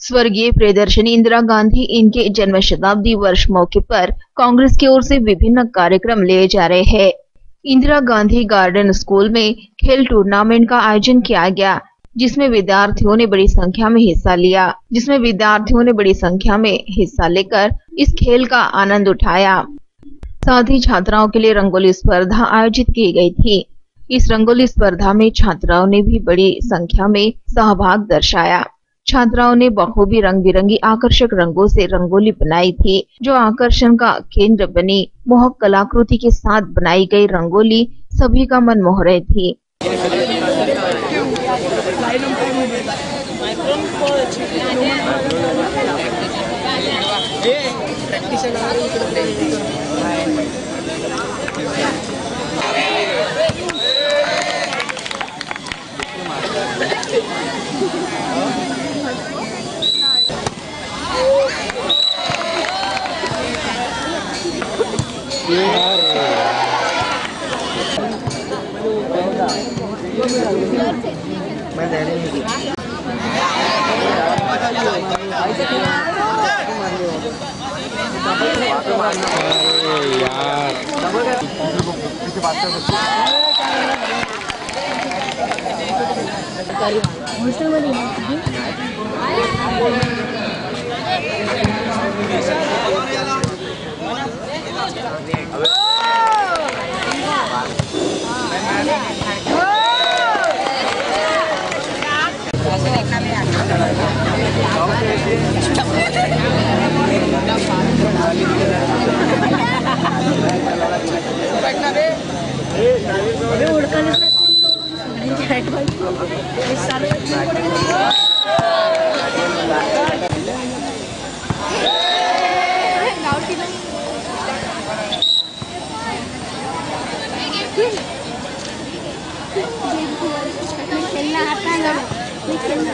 स्वर्गीय प्रियदर्शनी इंदिरा गांधी इनके जन्म शताब्दी वर्ष मौके पर कांग्रेस की ओर से विभिन्न कार्यक्रम लिए जा रहे हैं। इंदिरा गांधी गार्डन स्कूल में खेल टूर्नामेंट का आयोजन किया गया, जिसमें विद्यार्थियों ने बड़ी संख्या में हिस्सा लिया। जिसमें विद्यार्थियों ने बड़ी संख्या में हिस्सा लेकर इस खेल का आनंद उठाया। साथ ही छात्राओं के लिए रंगोली स्पर्धा आयोजित की गई थी। इस रंगोली स्पर्धा में छात्राओं ने भी बड़ी संख्या में सहभाग दर्शाया। छात्राओं ने बखूबी रंग बिरंगी आकर्षक रंगों से रंगोली बनाई थी, जो आकर्षण का केंद्र बनी। मोहक कलाकृति के साथ बनाई गई रंगोली सभी का मन मोह रही थी। मैं खेलना आता है ना खेलना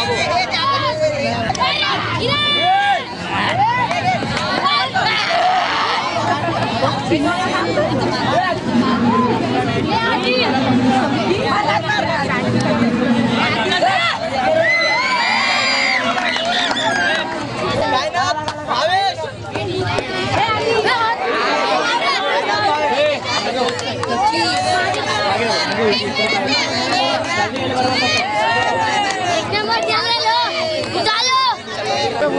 ¡Mira! ¡Mira!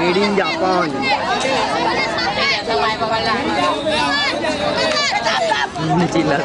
Medium Japan. Ini cilak.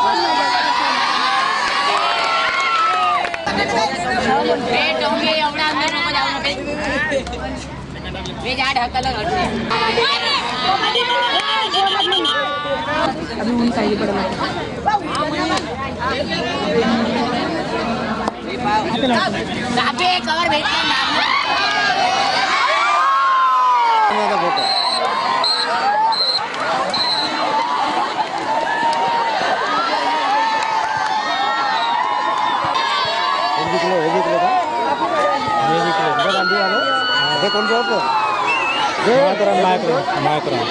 Late Honge હમણાં અંદર મજા આવનો ભાઈ બે જાડ હકલ હટે अभी उनका ये बड़ा कवर भेजना फ़ोटो అదే కొన్ని రోజు నాయకురాం నాయకురాం